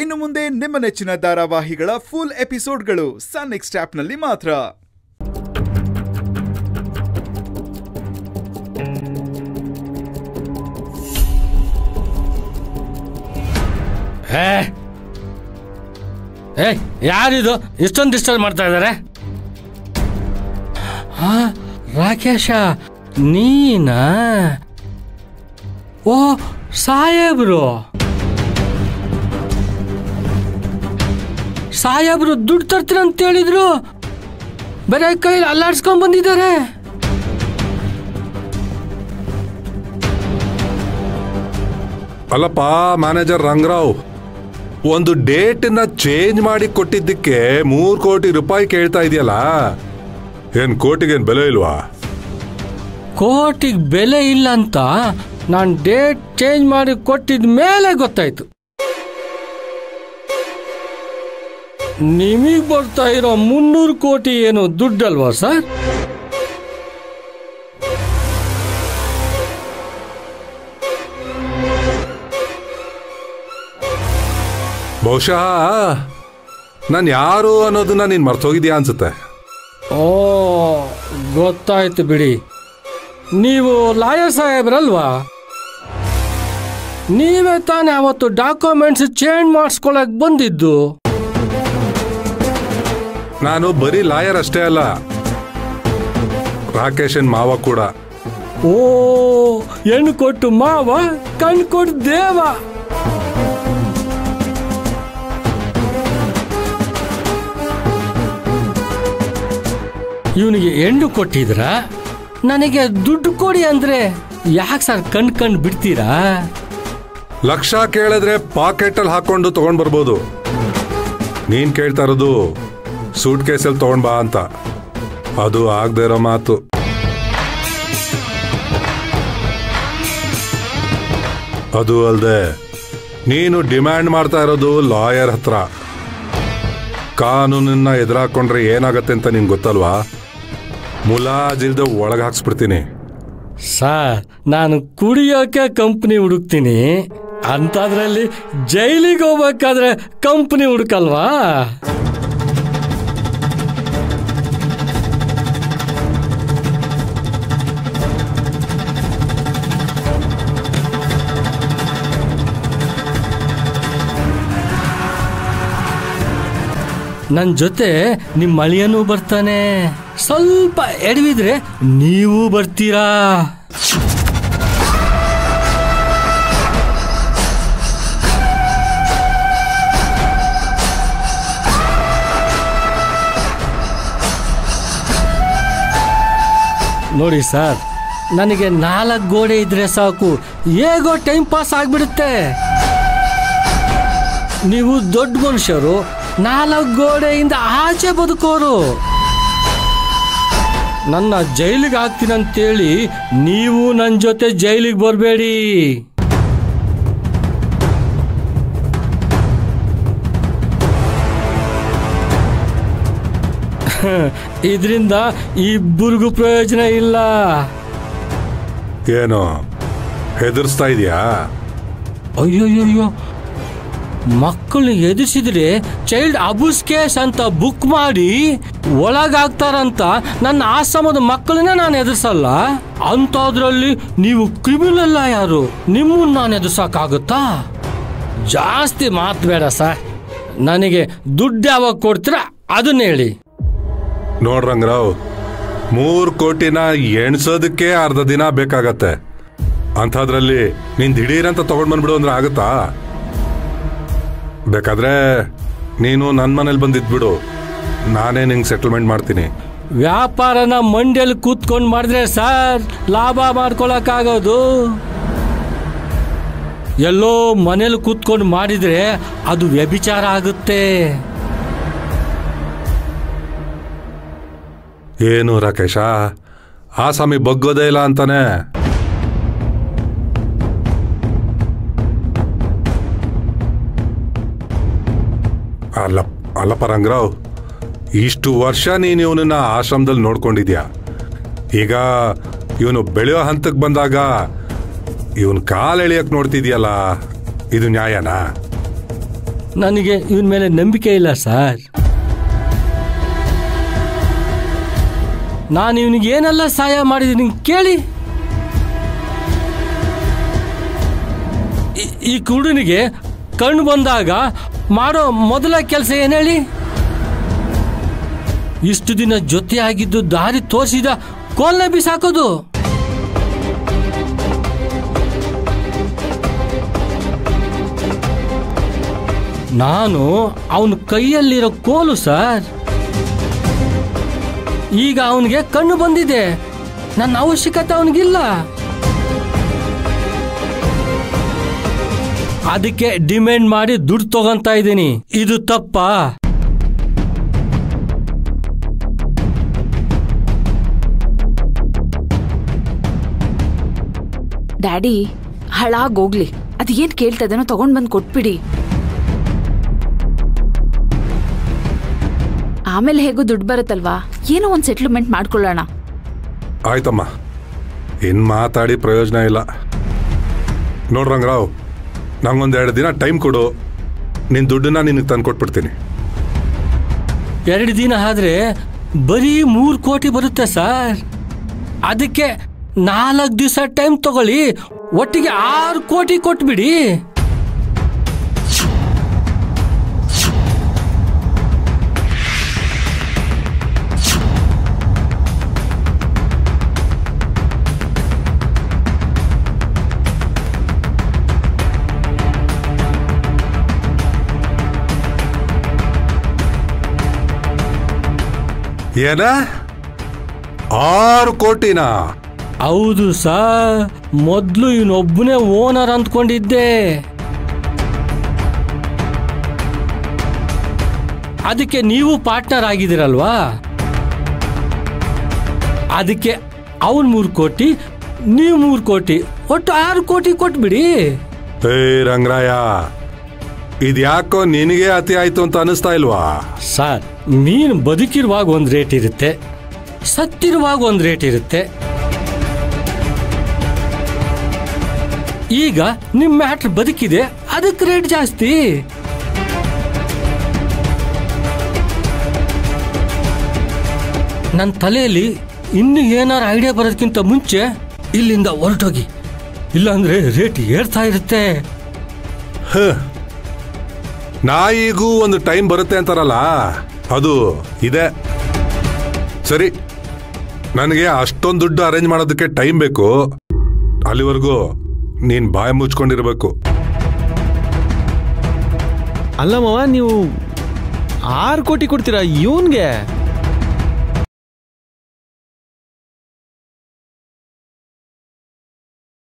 ಇನ್ನು ಮುಂದೆ ನಿಮ್ಮ ನೆಚ್ಚಿನ ಧಾರಾವಾಹಿಗಳ ಫುಲ್ ಎಪಿಸೋಡ್ಗಳು ಸನ್ ನೆಕ್ಸ್ಟ್ ಆಪ್ನಲ್ಲಿ ಮಾತ್ರ. ಯಾರಿದು? ಇಷ್ಟೊಂದು ಡಿಸ್ಟರ್ಬ್ ಮಾಡ್ತಾ ಇದ್ದಾರೆ? ಹಾ ರಾಕೇಶ, ನೀನಾ? ಓ, ಸಾಹೇಬ್ರು! ಸಾಹೇಬ್ರು ದುಡ್ಡು ತರ್ತೀರ ಅಂತ ಹೇಳಿದ್ರು. ಬೇರೆ ಕೈಲಿ ಅಲ್ಲಾಡ್ಸ್ಕೊಂಡ್ ಬಂದಿದ್ದಾರೆ. ಅಲ್ಲಪ್ಪ ಮ್ಯಾನೇಜರ್ ರಂಗರಾವ್ ಒಂದು ಡೇಟನ್ನ ಚೇಂಜ್ ಮಾಡಿ ಕೊಟ್ಟಿದ್ದಕ್ಕೆ ಮೂರು ಕೋಟಿ ರೂಪಾಯಿ ಕೇಳ್ತಾ ಇದೆಯಲ್ಲ? ಏನ್ ಕೋಟಿಗೇನ್ ಬೆಲೆ ಇಲ್ವಾ? ಕೋಟಿಗೆ ಬೆಲೆ ಇಲ್ಲ ಅಂತ ನಾನು ಡೇಟ್ ಚೇಂಜ್ ಮಾಡಿ ಕೊಟ್ಟಿದ ಮೇಲೆ ಗೊತ್ತಾಯ್ತು. ನಿಮಗೆ ಬರ್ತಾ ಇರೋ ಮುನ್ನೂರು ಕೋಟಿ ಏನು ದುಡ್ಡಲ್ವಾ ಸರ್? ಬಹುಶಃ ನಾನು ಯಾರು ಅನ್ನೋದನ್ನ ನೀನ್ ಮರ್ತೋಗಿದ್ಯಾ ಅನ್ಸುತ್ತೆ. ಓ ಗೊತ್ತಾಯ್ತು ಬಿಡಿ. ನೀವು ಲಾಯರ್ ಸಾಹೇಬ್ರಲ್ವಾ? ನೀವೇ ತಾನೇ ಅವತ್ತು ಡಾಕ್ಯುಮೆಂಟ್ಸ್ ಚೇಂಜ್ ಮಾಡಿಸ್ಕೊಳಕ್ ಬಂದಿದ್ದು. ನಾನು ಬರೀ ಲಾಯರ್ ಅಷ್ಟೇ ಅಲ್ಲ ರಾಕೇಶನ್ ಮಾವ ಕೂಡ. ಓ ಹೆಣ್ಣು ಕೊಟ್ಟು ಮಾವ ಕಣ್ ಕೊಟ್ಟು ದೇವ. ಇವನಿಗೆ ಹೆಣ್ಣು ಕೊಟ್ಟಿದ್ರ? ನನಗೆ ದುಡ್ಡು ಕೊಡಿ ಅಂದ್ರೆ ಯಾಕೆ ಸರ್ ಕಣ್ ಕಣ್ ಬಿಡ್ತೀರಾ? ಲಕ್ಷ ಕೇಳಿದ್ರೆ ಪಾಕೆಟ್ ಅಲ್ಲಿ ಹಾಕೊಂಡು ತಗೊಂಡ್ ಬರ್ಬೋದು ನೀನ್ ಕೇಳ್ತಾ ಇರೋದು ಸೂಟ್ ಕೇಸಲ್ಲಿ ತಗೊಂಡ್ ಬಾ ಅಂತ. ಅದು ಆಗದೆ ಇರೋ ಮಾತು. ಅದು ಅಲ್ಲದೆ ನೀನು ಡಿಮ್ಯಾಂಡ್ ಮಾಡ್ತಾ ಇರೋದು ಲಾಯರ್ ಹತ್ರ. ಕಾನೂನನ್ನ ಎದುರಾಕೊಂಡ್ರೆ ಏನಾಗತ್ತೆ ಅಂತ ನಿಂಗೆ ಗೊತ್ತಲ್ವಾ? ಮುಲಾಜಿಲ್ದ ಒಳಗೆ ಹಾಕ್ಸ್ಬಿಡ್ತೀನಿ. ಸಾರ್, ನಾನು ಕುಡಿಯೋಕೆ ಕಂಪ್ನಿ ಹುಡುಕ್ತೀನಿ. ಅಂಥದ್ರಲ್ಲಿ ಜೈಲಿಗೆ ಹೋಗ್ಬೇಕಾದ್ರೆ ಕಂಪ್ನಿ ಹುಡುಕಲ್ವಾ? ನನ್ನ ಜೊತೆ ನಿಮ್ಮ ಅಳಿಯನೂ ಬರ್ತಾನೆ. ಸ್ವಲ್ಪ ಎಡವಿದ್ರೆ ನೀವು ಬರ್ತೀರಾ? ನೋಡಿ ಸರ್, ನನಗೆ ನಾಲ್ಕು ಗೋಡೆ ಇದ್ರೆ ಸಾಕು. ಹೇಗೋ ಟೈಮ್ ಪಾಸ್ ಆಗ್ಬಿಡುತ್ತೆ. ನೀವು ದೊಡ್ಡ ಮನುಷ್ಯರು ನಾಲ್ಕು ಗೋಡೆಯಿಂದ ಆಚೆ ಬದುಕೋರು. ನನ್ನ ಜೈಲಿಗೆ ಹಾಕ್ತೀನಂತೇಳಿ ನೀವು ನನ್ನ ಜೊತೆ ಜೈಲಿಗೆ ಬರಬೇಡಿ. ಇದರಿಂದ ಇಬ್ಬರಿಗೂ ಪ್ರಯೋಜನ ಇಲ್ಲ. ಏನು ಹೆದರ್ಸ್ತಾ ಇದೆಯಾ? ಅಯ್ಯೋಯ್ಯೋ ಮಕ್ಕಳು ಎದುರಿಸಿದ್ರೆ ಚೈಲ್ಡ್ ಅಬೂಸ್ ಕೇಸ್ ಅಂತ ಬುಕ್ ಮಾಡಿ ಒಳಗಾಗ್ತಾರಂತ ನನ್ನ ಆಶ್ರಮದ ಮಕ್ಕಳನ್ನ ನಾನು ಎದುರಿಸಲ್ಲ? ಅಂಥದ್ರಲ್ಲಿ ನೀವು ಕ್ರಿಮಿನಲ್ ಯಾರು? ನಿಮ್ಮನ್ನ ನಾನು ಎದುರ್ಸಕ್ಕಾಗುತ್ತಾ? ಜಾಸ್ತಿ ಮಾತು ಬೇಡ ಸರ್. ನನಗೆ ದುಡ್ಡು ಯಾವಾಗ ಕೊಡ್ತೀರ ಅದನ್ನ ಹೇಳಿ. ನೋಡ್ರಂಗರಾವ್ ಮೂರು ಕೋಟಿನ ಎಣ್ಸೋದಕ್ಕೆ ಅರ್ಧ ದಿನ ಬೇಕಾಗತ್ತೆ. ಅಂಥದ್ರಲ್ಲಿ ನೀನ್ ದಿಢೀರಂತ ತಗೊಂಡ್ ಬಂದ್ಬಿಡು ಅಂದ್ರೆ ಆಗುತ್ತಾ? ಬೇಕಾದ್ರೆ ನೀನು ನನ್ನ ಮನೇಲಿ ಬಂದಿದ್ಬಿಡು ನಾನೇ ನಿಂಗೆ ಸೆಟಲ್ಮೆಂಟ್ ಮಾಡ್ತೀನಿ. ವ್ಯಾಪಾರನ ಮಂಡ್ಯಲ್ಲಿ ಕೂತ್ಕೊಂಡು ಮಾಡಿದ್ರೆ ಸರ್ ಲಾಭ ಮಾಡ್ಕೊಳಕ್ಕಾಗೋದು ಎಲ್ಲೋ ಮನೇಲಿ ಕೂತ್ಕೊಂಡು ಮಾಡಿದ್ರೆ ಅದು ವ್ಯಭಿಚಾರ ಆಗುತ್ತೆ. ಏನು ರಾಕೇಶ? ಆಸಾಮಿ ಬಗ್ಗೋದೇ ಇಲ್ಲ ಅಂತಾನೆ. ಅಲ್ಲ ಅಲ್ಲಪ್ಪ ರಂಗರಾವ್ ಇಷ್ಟು ವರ್ಷ ನೀನು ಇವನನ್ನ ಆಶ್ರಮದಲ್ಲಿ ನೋಡ್ಕೊಂಡಿದ್ಯಾ? ಈಗ ಇವನು ಬೆಳೆಯೋ ಹಂತಕ್ಕೆ ಬಂದಾಗ ಇವನ್ ಕಾಲ್ ಎಳಿಯಕ್ ನೋಡ್ತಿದ್ಯಲ್ಲ, ಇದು ನ್ಯಾಯನಾ? ನನಗೆ ಇವನ ಮೇಲೆ ನಂಬಿಕೆ ಇಲ್ಲ, ಸರ್. ನಾನು ಇವನಿಗೆ ಏನೆಲ್ಲ ಸಹಾಯ ಮಾಡಿದ್ದೀನಿ ಕೇಳಿ? ಈ- ಈ ಕುರುಡನಿಗೆ ಕಣ್ಣು ಬಂದಾಗ ಮಾಡೋ ಮೊದಲ ಕೆಲಸ ಏನು ಹೇಳಿ ಇಷ್ಟು ದಿನ ಜೊತೆಯಾಗಿದ್ದು ದಾರಿ ತೋರಿಸಿದ ಕೋಲ್ನ ಬಿಸಾಕೋದು. ನಾನು ಅವನ ಕೈಯಲ್ಲಿರೋ ಕೋಲು, ಸರ್. ಈಗ ಅವನಿಗೆ ಕಣ್ಣು ಬಂದಿದೆ. ನನ್ನ ಅವಶ್ಯಕತೆ ಅವನಿಗಿಲ್ಲ. ಅದಕ್ಕೆ ಡಿಮ್ಯಾಂಡ್ ಮಾಡಿ ದುಡ್ಡು ತಗೊಂತ ಇದ್ದೀನಿ. ಇದು ತಪ್ಪಾ? ಡ್ಯಾಡಿ ಹಾಳಾಗೋಗ್ಲಿ. ಅದೇನ್ ಕೇಳ್ತದೇನೋ ತಗೊಂಡ್ ಬಂದು ಕೊಟ್ಬಿಡಿ. ಆಮೇಲೆ ಹೇಗೂ ದುಡ್ಡು ಬರುತ್ತಲ್ವಾ? ಏನೋ ಒಂದು ಸೆಟ್ಲ್ಮೆಂಟ್ ಮಾಡ್ಕೊಳ್ಳೋಣ. ಆಯ್ತಮ್ಮ. ಇನ್ ಮಾತಾಡಿ ಪ್ರಯೋಜನ ಇಲ್ಲ. ನೋಡ್ರಂಗರಾವ್ ನಂಗೊಂದು ಎರಡು ದಿನ ಟೈಮ್ ಕೊಡು. ನಿನ್ನ ದುಡ್ಡನ್ನ ನಿನಗೆ ತಂದು ಕೊಟ್ಬಿಡ್ತೀನಿ. ಎರಡು ದಿನ ಆದರೆ ಬರೀ ಮೂರು ಕೋಟಿ ಬರುತ್ತೆ ಸರ್. ಅದಕ್ಕೆ ನಾಲ್ಕು ದಿವಸ ಟೈಮ್ ತಗೊಳ್ಳಿ. ಒಟ್ಟಿಗೆ ಆರು ಕೋಟಿ ಕೊಟ್ಬಿಡಿ. ಏನ? ಆರು ಕೋಟಿನಾ? ಹೌದು ಸಾ ಮೊದಲು ಇವನೊಬ್ಬನೇ ಓನರ್ ಅಂದ್ಕೊಂಡಿದ್ದೆ. ಅದಕ್ಕೆ ನೀವು ಪಾರ್ಟ್ನರ್ ಆಗಿದ್ದೀರಲ್ವಾ? ಅದಕ್ಕೆ ಅವನ್ ಮೂರು ಕೋಟಿ ನೀವು ಮೂರು ಕೋಟಿ ಒಟ್ಟು ಆರು ಕೋಟಿ ಕೊಟ್ಬಿಡಿ. ರಂಗರಾಯ ಇದ್ಯಾಕೋ ನಿನಗೆ ಅತಿ ಆಯ್ತು ಅಂತ ಅನಿಸ್ತಾ ಇಲ್ವಾ? ಸರ್ ಮೀನು ಬದುಕಿರುವಾಗ ಒಂದು ರೇಟ್ ಇರುತ್ತೆ, ಸತ್ತಿರುವಾಗ ಒಂದು ರೇಟ್ ಇರುತ್ತೆ. ಈಗ ನಿಮ್ಮ ಮ್ಯಾಟ್ರ್ ಬದುಕಿದೆ, ಅದಕ್ಕೆ ರೇಟ್ ಜಾಸ್ತಿ. ನನ್ನ ತಲೆಯಲ್ಲಿ ಇನ್ನು ಏನಾರು ಐಡಿಯಾ ಬರೋದಕ್ಕಿಂತ ಮುಂಚೆ ಇಲ್ಲಿಂದ ಹೊರಟೋಗಿ. ಇಲ್ಲಾಂದ್ರೆ ರೇಟ್ ಏರ್ತಾ ಇರುತ್ತೆ. ನಾಯಿಗೂ ಒಂದು ಟೈಮ್ ಬರುತ್ತೆ ಅಂತಾರಲ್ಲ. ಅದು ಇದೆ. ಸರಿ, ನನಗೆ ಅಷ್ಟೊಂದು ದುಡ್ಡು ಅರೇಂಜ್ ಮಾಡೋದಕ್ಕೆ ಟೈಮ್ ಬೇಕು. ಅಲ್ಲಿವರೆಗೂ ನೀನ್ ಬಾಯಿ ಮುಚ್ಕೊಂಡಿರ್ಬೇಕು. ಅಲ್ಲ ಮಾವ, ನೀವು ಆರು ಕೋಟಿ ಕೊಡ್ತೀರಾ ಇವನ್ಗೆ?